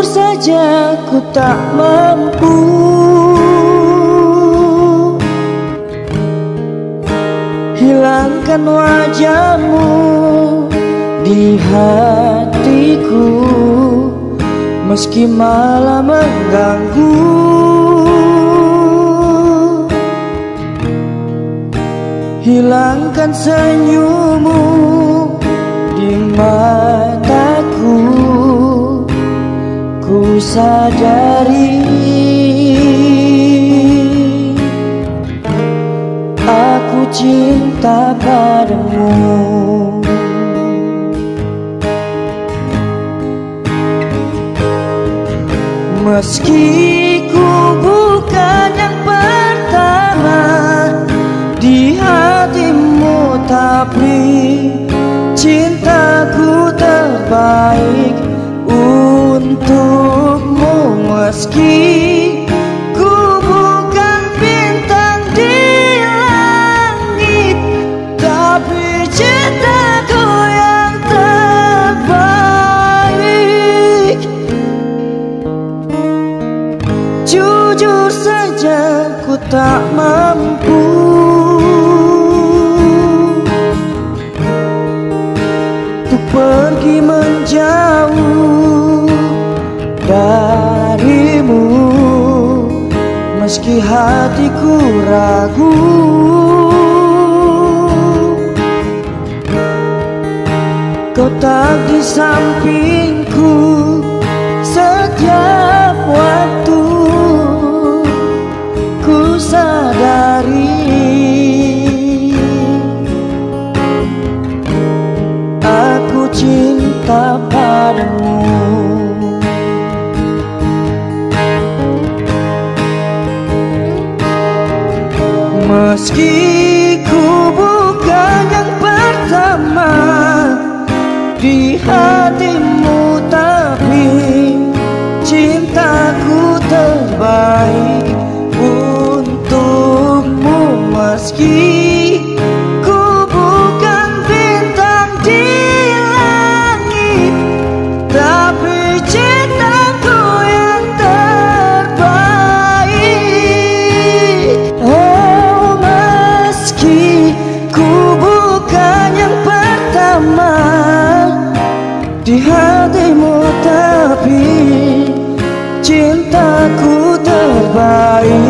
saja ku tak mampu. Hilangkan wajahmu di hatiku Meski malah mengganggu. Hilangkan senyummu di mataku Ku sadari. Aku cinta padamu. Meski ku bukan yang pertama di hatimu Tapi cintaku terbaik untukmu Meski ku bukan bintang di langit Tapi cintaku yang terbaik. Jujur saja ku tak mampu. Untuk pergi menjauh darimu Meski hatiku ragu. Kau tak di sampingku setiap waktu. Ku sadari. Aku cinta Meski ku bukan yang pertama di hatimu Tapi cintaku terbaik untukmu. Meski cintaku terbaik.